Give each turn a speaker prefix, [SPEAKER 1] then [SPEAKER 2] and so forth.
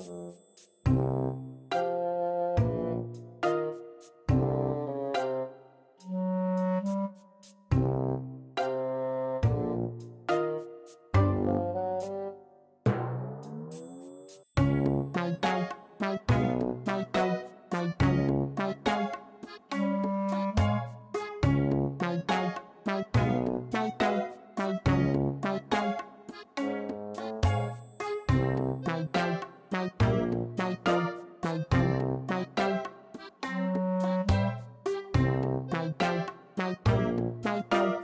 [SPEAKER 1] Mm-hmm. Bye.